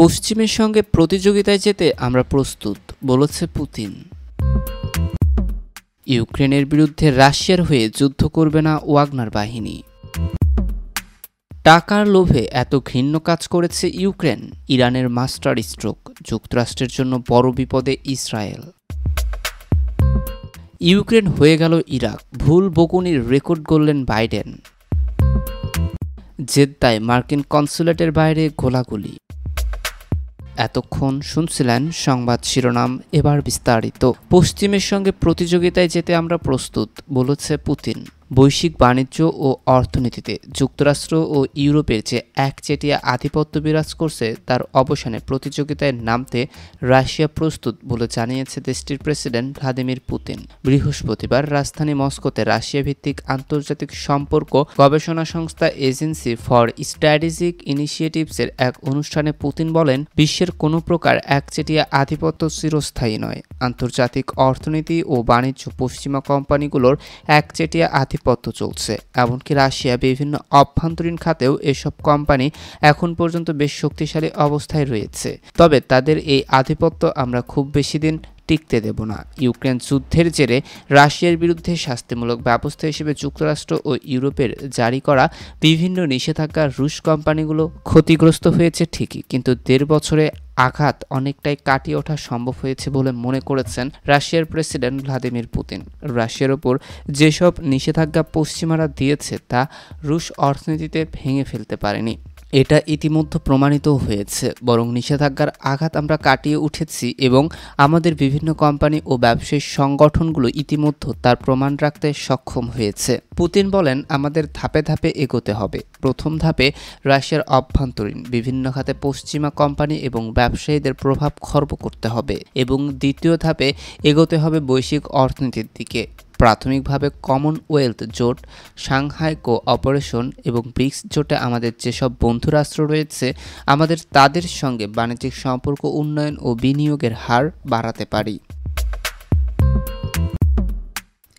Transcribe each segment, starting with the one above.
পশ্চিমের সঙ্গে প্রতিযোগিতায় যেতে আমরা প্রস্তুত, বলেছে পুতিন। ইউক্রেনের বিরুদ্ধে রাশিয়ার হয়ে যুদ্ধ করবে না ওয়াগনার বাহিনী। টাকার লোভে এত ঘৃণ্য কাজ করেছে ইউক্রেন, ইরানের মাস্টার স্ট্রোক, যুক্তরাষ্ট্রের জন্য বড় বিপদে ইসরায়েল। ইউক্রেন হয়ে গেল ইরাক, ভুল বকুনির রেকর্ড করলেন বাইডেন। জেদ্দায় মার্কিন কনসুলেটের বাইরে গোলাগুলি। এতক্ষণ শুনছিলেন সংবাদ শিরোনাম এবার বিস্তারিত। পশ্চিমের সঙ্গে প্রতিযোগিতায় যেতে আমরা প্রস্তুত বলেছে পুতিন। বৈশ্বিক বাণিজ্য ও অর্থনীতিতে যুক্তরাষ্ট্র ও ইউরোপের যে একচেটিয়া আধিপত্য বিরাজ করছে, তার অবসানে প্রতিযোগিতায় নামতে রাশিয়া প্রস্তুত বলে জানিয়েছে দেশটির প্রেসিডেন্ট ভ্লাদিমির পুতিন। বৃহস্পতিবার রাজধানী মস্কোতে রাশিয়া ভিত্তিক আন্তর্জাতিক সম্পর্ক গবেষণা সংস্থা এজেন্সি ফর স্ট্র্যাটেজিক ইনিশিয়েটিভসের এক অনুষ্ঠানে পুতিন বলেন, বিশ্বের কোনো প্রকার একচেটিয়া আধিপত্য চিরস্থায়ী নয়। আন্তর্জাতিক অর্থনীতি ও বাণিজ্য পশ্চিমা কোম্পানিগুলোর একচেটিয়া আধিপত্য আধিপত্য চলছে। এমনকি রাশিয়া বিভিন্ন অভ্যন্তরীণ খাতেও এসব কোম্পানি এখন পর্যন্ত বেশ শক্তিশালী অবস্থায় রয়েছে। তবে তাদের এই আধিপত্য আমরা খুব বেশি দিন টিকতে দেব না। ইউক্রেন যুদ্ধের জেরে রাশিয়ার বিরুদ্ধে শাস্তিমূলক ব্যবস্থা হিসেবে যুক্তরাষ্ট্র ও ইউরোপের জারি করা বিভিন্ন নিষেধাজ্ঞা রুশ কোম্পানিগুলো ক্ষতিগ্রস্ত হয়েছে ঠিকই, কিন্তু দেড় বছরে আঘাত অনেকটাই কাটিয়ে ওঠা সম্ভব হয়েছে বলে মনে করেছেন রাশিয়ার প্রেসিডেন্ট ভ্লাদিমির পুতিন। রাশিয়ার ওপর যেসব নিষেধাজ্ঞা পশ্চিমারা দিয়েছে তা রুশ অর্থনীতিতে ভেঙে ফেলতে পারেনি। এটা ইতিমধ্যে প্রমাণিত হয়েছে। বরং নিষেধাজ্ঞার আঘাত আমরা কাটিয়ে উঠেছি এবং আমাদের বিভিন্ন কোম্পানি ও ব্যবসায়িক সংগঠনগুলো ইতিমধ্যে তার প্রমাণ রাখতে সক্ষম হয়েছে। পুতিন বলেন, আমাদের ধাপে ধাপে এগোতে হবে। প্রথম ধাপে রাশিয়ার অভ্যন্তরীণ, বিভিন্ন খাতে পশ্চিমা কোম্পানি এবং ব্যবসায়ীদের প্রভাব খর্ব করতে হবে এবং দ্বিতীয় ধাপে এগোতে হবে বৈশ্বিক অর্থনীতির দিকে। প্রাথমিকভাবে কমনওয়েলথ জোট সাংহাই কোঅপারেশন এবং ব্রিক্স জোটে আমাদের যেসব বন্ধুরাষ্ট্র রয়েছে, আমাদের তাদের সঙ্গে বাণিজ্যিক সম্পর্ক, উন্নয়ন ও বিনিয়োগের হার বাড়াতে পারি।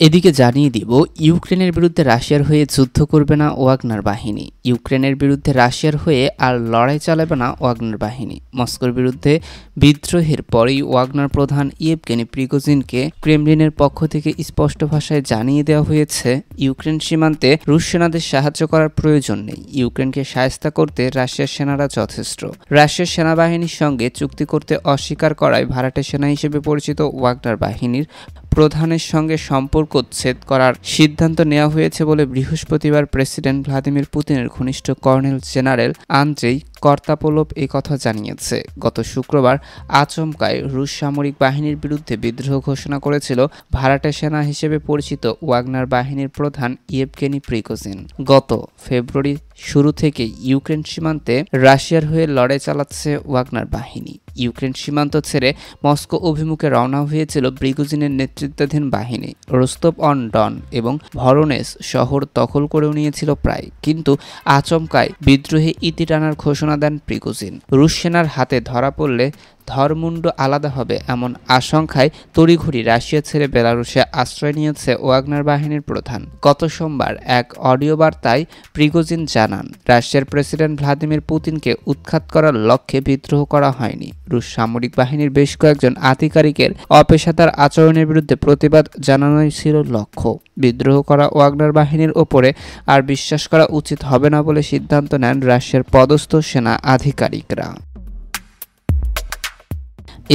এদিকে জানিয়ে দিব, ইউক্রেনের বিরুদ্ধে রাশিয়ার হয়ে যুদ্ধ করবে না ওয়াগনার বাহিনী। ইউক্রেনের বিরুদ্ধে রাশিয়ার হয়ে আর লড়াই চালাবে না ওয়াগনার বাহিনী। মস্কোর বিরুদ্ধে বিদ্রোহের পরেই ওয়াগনার প্রধান ইয়েবগেনি প্রিগোজিনকে ক্রেমলিনের পক্ষ থেকে স্পষ্ট ভাষায় জানিয়ে দেওয়া হয়েছে, ইউক্রেন সীমান্তে রুশ সেনাদের সাহায্য করার প্রয়োজন নেই। ইউক্রেনকে সায়স্তা করতে রাশিয়ার সেনারা যথেষ্ট। রাশিয়ার সেনাবাহিনীর সঙ্গে চুক্তি করতে অস্বীকার করায় ভাড়াটে সেনা হিসেবে পরিচিত ওয়াগনার বাহিনীর প্রধানের সঙ্গে সম্পর্ক ছেদ করার সিদ্ধান্ত নেওয়া হয়েছে বলে বৃহস্পতিবার প্রেসিডেন্ট ভ্লাদিমির পুতিনের ঘনিষ্ঠ কর্নেল জেনারেল আন্দ্রেই কর্তাপোলভ এই কথা জানিয়েছে। গত শুক্রবার আচমকায় রুশ সামরিক বাহিনীর বিরুদ্ধে বিদ্রোহ ঘোষণা করেছিল ভাড়াটে সেনা হিসেবে পরিচিত ওয়াগনার বাহিনীর প্রধান ইয়েবগেনি প্রিকোজিন গত ফেব্রুয়ারি শুরু থেকে ইউক্রেন সীমান্তে রাশিয়ার হয়ে লড়াই চালাচ্ছে ওয়াগনার বাহিনী। ইউক্রেন সীমান্ত ছেড়ে মস্কো অভিমুখে রওনা হয়েছিল ব্রিগুজিনের নেতৃত্বাধীন বাহিনী। রোস্তব অন ডন এবং ভরনেস শহর দখল করেও নিয়েছিল প্রায়। কিন্তু আচমকায় বিদ্রোহে ইতি টানার ঘোষণা দেন প্রিগোজিন। রুশ সেনার হাতে ধরা পড়লে ধর্মুণ্ড আলাদা হবে এমন আশঙ্কায় তড়িঘড়ি রাশিয়া ছেড়ে বেলারুশে আশ্রয় নিয়েছে ওয়াগনার বাহিনীর প্রধান। গত সোমবার এক অডিও বার্তায় প্রিগোজিন জানান, রাশিয়ার প্রেসিডেন্ট ভ্লাদিমির পুতিনকে উৎখাত করার লক্ষ্যে বিদ্রোহ করা হয়নি। রুশ সামরিক বাহিনীর বেশ কয়েকজন আধিকারিকের অপেশাদার আচরণের বিরুদ্ধে প্রতিবাদ জানানোই ছিল লক্ষ্য। বিদ্রোহ করা ওয়াগনার বাহিনীর ওপরে আর বিশ্বাস করা উচিত হবে না বলে সিদ্ধান্ত নেন রাশিয়ার পদস্থ সেনা আধিকারিকরা।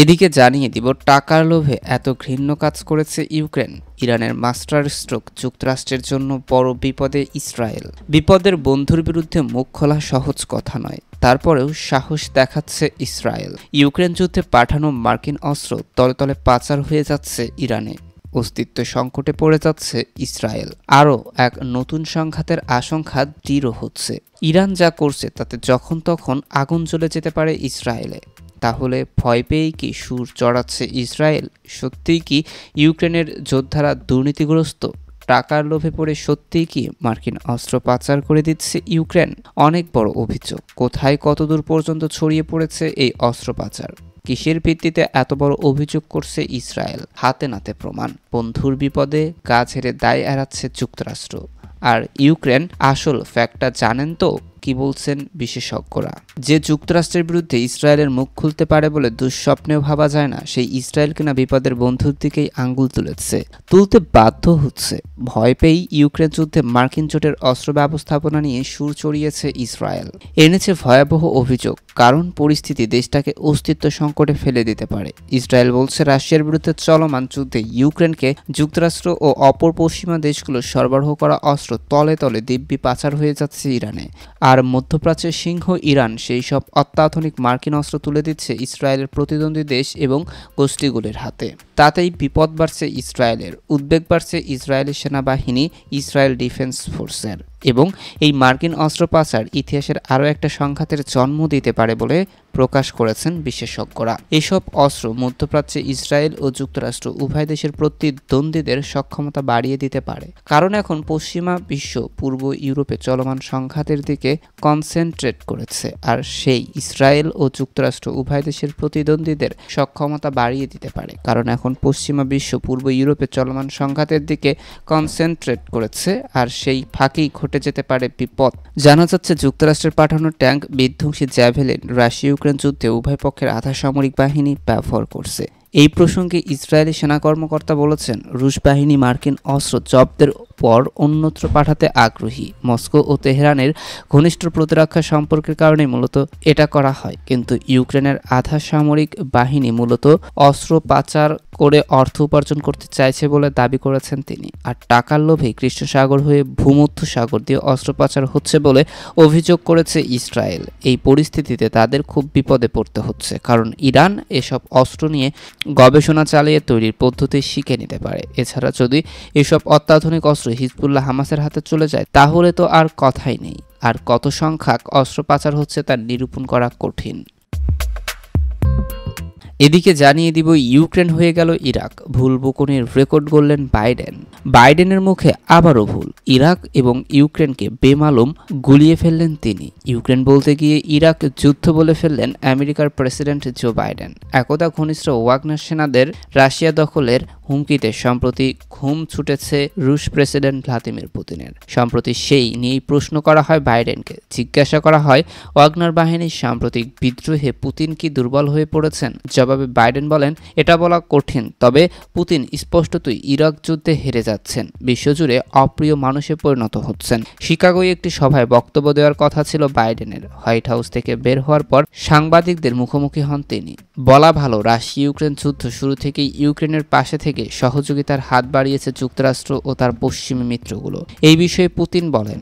এদিকে জানিয়ে দিব, টাকার লোভে এত ঘৃণ্য কাজ করেছে ইউক্রেন। ইরানের মাস্টার স্ট্রোক যুক্তরাষ্ট্রের জন্য বড় বিপদে ইসরায়েল। বিপদের বন্ধুর বিরুদ্ধে মুখ খোলা সহজ কথা নয়, তারপরেও সাহস দেখাচ্ছে ইসরায়েল। ইউক্রেন যুদ্ধে পাঠানো মার্কিন অস্ত্র তলে তলে পাচার হয়ে যাচ্ছে ইরানে। অস্তিত্ব সংকটে পড়ে যাচ্ছে ইসরায়েল। আরও এক নতুন সংঘাতের আশঙ্কা দৃঢ় হচ্ছে। ইরান যা করছে তাতে যখন তখন আগুন জ্বলে যেতে পারে ইসরায়েলে। তাহলে ভয় পেয়েই কি সুর চড়াচ্ছে ইসরায়েল? সত্যিই কি ইউক্রেনের যোদ্ধারা দুর্নীতিগ্রস্ত? টাকার লোভে পড়ে সত্যিই কি মার্কিন অস্ত্র পাচার করে দিচ্ছে ইউক্রেন? অনেক বড় অভিযোগ। কোথায় কতদূর পর্যন্ত ছড়িয়ে পড়েছে এই অস্ত্র পাচার? কিসের ভিত্তিতে এত বড় অভিযোগ করছে ইসরায়েল? হাতে নাতে প্রমাণ। বন্ধুর বিপদে গা ছেড়ে দায় এড়াচ্ছে যুক্তরাষ্ট্র। আর ইউক্রেন আসল ফ্যাক্টটা জানেন তো? কি বলছেন বিশেষজ্ঞরা? যে যুক্তরাষ্ট্রের বিরুদ্ধে ইসরায়েলের মুখ খুলতে পারে বলে দুঃস্বপ্নেও ভাবা যায় না, সেই ইসরায়েল কিনা বিপদের বন্ধুর দিকেই আঙ্গুল তুলেছে, তুলতে বাধ্য হচ্ছে। ভয় পেয়েই ইউক্রেন যুদ্ধে মার্কিন জোটের অস্ত্র ব্যবস্থাপনা নিয়ে সুর চড়িয়েছে ইসরায়েল। এনেছে ভয়াবহ অভিযোগ, কারণ পরিস্থিতি দেশটাকে অস্তিত্ব সংকটে ফেলে দিতে পারে। ইসরায়েল বলছে, রাশিয়ার বিরুদ্ধে চলমান যুদ্ধে ইউক্রেনকে যুক্তরাষ্ট্র ও অপর পশ্চিমা দেশগুলো সরবরাহ করা অস্ত্র তলে তলে দিব্যি পাচার হয়ে যাচ্ছে ইরানে। আর মধ্যপ্রাচ্যের সিংহ ইরান, সেই সব অত্যাধুনিক মার্কিন অস্ত্র তুলে দিচ্ছে ইসরায়েলের প্রতিদ্বন্দ্বী দেশ এবং গোষ্ঠীগুলির হাতে। তাতেই বিপদ বাড়ছে ইসরায়েলের, উদ্বেগ বাড়ছে ইসরায়েলি সেনাবাহিনী, ইসরায়েল ডিফেন্স ফোর্সের। এবং এই মার্কিন অস্ত্র পাচার ইতিহাসের আরও একটা সংঘাতের জন্ম দিতে পারে বলে প্রকাশ করেছেন বিশেষজ্ঞরা। এসব অস্ত্র মধ্যপ্রাচ্যে ইসরায়েল ও যুক্তরাষ্ট্র উভয় দেশের প্রতিদ্বন্দ্বীদের সক্ষমতা বাড়িয়ে দিতে পারে। কারণ এখন পশ্চিমা বিশ্ব পূর্ব ইউরোপে চলমান সংঘাতের দিকে কনসেন্ট্রেট করেছে আর সেই ইসরায়েল ও যুক্তরাষ্ট্র উভয় দেশের প্রতিদ্বন্দ্বীদের সক্ষমতা বাড়িয়ে দিতে পারে। কারণ এখন পশ্চিমা বিশ্ব পূর্ব ইউরোপে চলমান সংঘাতের দিকে কনসেন্ট্রেট করেছে আর সেই ফাঁকেই ঘটে যেতে পারে বিপদ। জানা যাচ্ছে, যুক্তরাষ্ট্রের পাঠানো ট্যাঙ্ক বিধ্বংসী জ্যাভেলিন রাশিয়া ইউক্রেন যুদ্ধে উভয় পক্ষের আধা সামরিক বাহিনী ব্যবহার করছে। এই প্রসঙ্গে ইসরায়েলি সেনা কর্মকর্তা বলেছেন, রুশ বাহিনী মার্কিন অস্ত্র জব্দের পর অন্যত্র পাঠাতে আগ্রহী। মস্কো ও তেহরানের ঘনিষ্ঠ প্রতিরক্ষা সম্পর্কের কারণে মূলত এটা করা হয়। কিন্তু ইউক্রেনের আধা সামরিক বাহিনী মূলত অস্ত্র পাচার করে অর্থ উপার্জন করতে চাইছে বলে দাবি করেছেন তিনি। আর টাকার লোভে কৃষ্ণ সাগর হয়ে ভূমধ্য সাগর দিয়ে অস্ত্র পাচার হচ্ছে বলে অভিযোগ করেছে ইসরায়েল। এই পরিস্থিতিতে তাদের খুব বিপদে পড়তে হচ্ছে। কারণ ইরান এসব অস্ত্র নিয়ে গবেষণা চালিয়ে তৈরির পদ্ধতি শিখে নিতে পারে। এছাড়া যদি এসব অত্যাধুনিক অস্ত্র হিজবুল্লাহ হামাসের হাতে চলে যায়, তাহলে তো আর কথাই নেই। আর কত সংখ্যক অস্ত্র পাচার হচ্ছে তা নিরূপণ করা কঠিন। এদিকে জানিয়ে দিব, ইউক্রেন হয়ে গেল ইরাক। ভুল বকুনির রেকর্ড করলেন বাইডেন। বাইডেনের মুখে আবারও ভুল। ইরাক এবং ইউক্রেনকে বেমালুম গুলিয়ে ফেললেন তিনি। ইউক্রেন বলতে গিয়ে ইরাক যুদ্ধ বলে ফেললেন আমেরিকার প্রেসিডেন্ট জো বাইডেন। একদা ঘনিষ্ঠ ওয়াগনার সেনাদের রাশিয়া দখলের হুমকিতে সম্প্রতি ঘুম ছুটেছে রুশ প্রেসিডেন্ট ভ্লাদিমির পুতিনের। সম্প্রতি সেই নিয়েই প্রশ্ন করা হয় বাইডেনকে। জিজ্ঞাসা করা হয়, ওয়াগনার বাহিনীর সাম্প্রতিক বিদ্রোহে পুতিন কি দুর্বল হয়ে পড়েছেন? জবাবে বাইডেন বলেন, এটা বলা কঠিন, তবে পুতিন স্পষ্টতই ইরাক যুদ্ধে হেরে যাচ্ছেন। বিশ্বজুড়ে অপ্রিয় মানুষে পরিণত হচ্ছেন। শিকাগোয় একটি সভায় বক্তব্য দেওয়ার কথা ছিল বাইডেনের। হোয়াইট হাউস থেকে বের হওয়ার পর সাংবাদিকদের মুখোমুখি হন তিনি। বলা ভালো রাশিয়া ইউক্রেন যুদ্ধ শুরু থেকেই ইউক্রেনের পাশে থেকে সহযোগিতার হাত বাড়িয়েছে যুক্তরাষ্ট্র ও তার পশ্চিমী মিত্রগুলো। এই বিষয়ে পুতিন বলেন,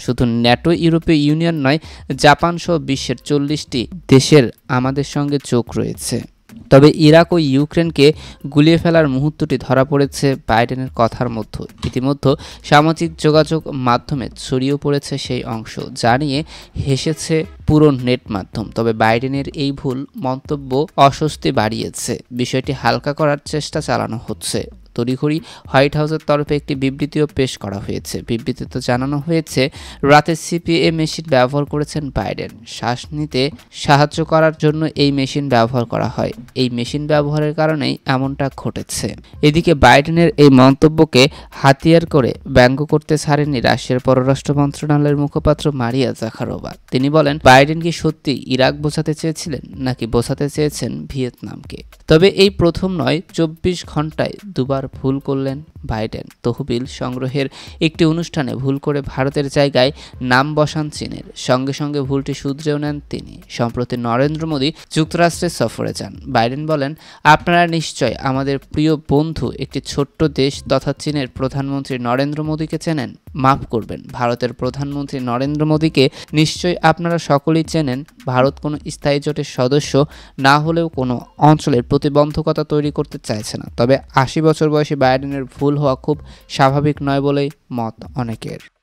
শুধু ন্যাটো ইউরোপীয় ইউনিয়ন নয়, জাপান সহ বিশ্বের চল্লিশটি দেশের আমাদের সঙ্গে চোখ রয়েছে। তবে ইরাক ও ইউক্রেনকে গুলিয়ে ফেলার মুহূর্তটি ধরা পড়েছে বাইডেনের কথার মধ্যে, ইতিমধ্যে সামাজিক যোগাযোগ মাধ্যমে ছড়িয়ে পড়েছে সেই অংশ, যা নিয়ে হেসেছে পুরো নেট মাধ্যম। তবে বাইডেনের এই ভুল মন্তব্য অস্বস্তি বাড়িয়েছে। বিষয়টি হালকা করার চেষ্টা চালানো হচ্ছে। তড়িঘড়ি হোয়াইট হাউসের তরফে একটি বিবৃতিও পেশ করা হয়েছে। বিবৃতিতে জানানো হয়েছে, রাতে সিপিএ মেশিন ব্যবহার করেছেন বাইডেন। শ্বাস নিতে সাহায্য করার জন্য এই মেশিন ব্যবহার করা হয়। এই মেশিন ব্যবহারের কারণেই এমনটা ঘটেছে। এদিকে বাইডেনের এই মন্তব্যকে হাতিয়ার করে ব্যঙ্গ করতে ছাড়েননি রাশিয়ার পররাষ্ট্র মন্ত্রণালয়ের মুখপাত্র মারিয়া জাখারোভা। তিনি বলেন, বাইডেন কি সত্যি ইরাক বোঝাতে চেয়েছিলেন নাকি বোঝাতে চেয়েছেন ভিয়েতনামকে? তবে এই প্রথম নয়, চব্বিশ ঘন্টায় দুবার ভুল করলেন। বাইডেন। তহবিল সংগ্রহের একটি অনুষ্ঠানে ভুল করে ভারতের জায়গায় নাম বসান চীনের। সঙ্গে সঙ্গে ভুলটি শুধরেও নেন তিনি। সম্প্রতি নরেন্দ্র মোদী যুক্তরাষ্ট্রের সফরে যান। বাইডেন বলেন, আপনারা নিশ্চয় আমাদের প্রিয় বন্ধু একটি ছোট্ট দেশ তথা চীনের প্রধানমন্ত্রী নরেন্দ্র মোদীকে চেনেন? মাফ করবেন, ভারতের প্রধানমন্ত্রী নরেন্দ্র মোদীকে নিশ্চয়ই আপনারা সকলেই চেনেন। ভারত কোনো স্থায়ী জোটের সদস্য না হলেও কোনো অঞ্চলের প্রতিবন্ধকতা তৈরি করতে চাইছে না। তবে আশি বছর বয়সী বাইডেনের ভুল হওয়া খুব স্বাভাবিক নয় বলেই মত অনেকের।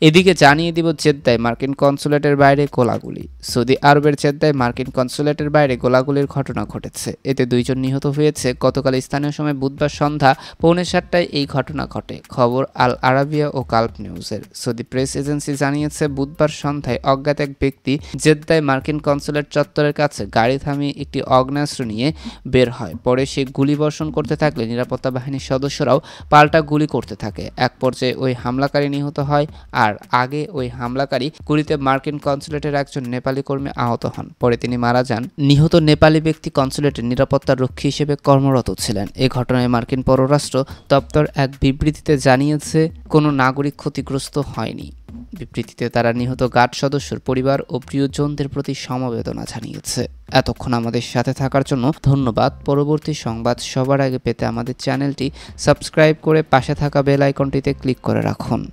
এদিকে জানিয়ে দিব জেদ্দায় মার্কিন কনসুলেটের বাইরে গোলাগুলি। সৌদি আরবের জেদ্দায় মার্কিন কনসুলেটের বাইরে গোলাগুলির ঘটনা ঘটেছে। এতে দুইজন নিহত হয়েছে। গতকাল স্থানীয় সময় বুধবার সন্ধ্যা পৌনে সাতটায় এই ঘটনা ঘটে। খবর আল আরাবিয়া ও কাল্প নিউজের। সৌদি প্রেস এজেন্সি জানিয়েছে, বুধবার সন্ধ্যায় অজ্ঞাত এক ব্যক্তি জেদ্দায় মার্কিন কনসুলেট চত্বরের কাছে গাড়ি থামিয়ে একটি অগ্নাস্ত্র নিয়ে বের হয়। পরে সে গুলি বর্ষণ করতে থাকলে নিরাপত্তা বাহিনীর সদস্যরাও পাল্টা গুলি করতে থাকে। এক পর্যায়ে ওই হামলাকারী নিহত হয় আর আর আগে ওই হামলাকারী গুলিতে মার্কিন কনসুলেটের একজন নেপালি কর্মী আহত হন। পরে তিনি মারা যান। নিহত নেপালি ব্যক্তি কনসুলেটের নিরাপত্তা রক্ষী হিসেবে কর্মরত ছিলেন। এ ঘটনায় মার্কিন পররাষ্ট্র দপ্তর এক বিবৃতিতে জানিয়েছে, কোনো নাগরিক ক্ষতিগ্রস্ত হয়নি। বিবৃতিতে তারা নিহত গার্ড সদস্যর পরিবার ও প্রিয়জনদের প্রতি সমবেদনা জানিয়েছে। এতক্ষণ আমাদের সাথে থাকার জন্য ধন্যবাদ। পরবর্তী সংবাদ সবার আগে পেতে আমাদের চ্যানেলটি সাবস্ক্রাইব করে পাশে থাকা বেল আইকনটিতে ক্লিক করে রাখুন।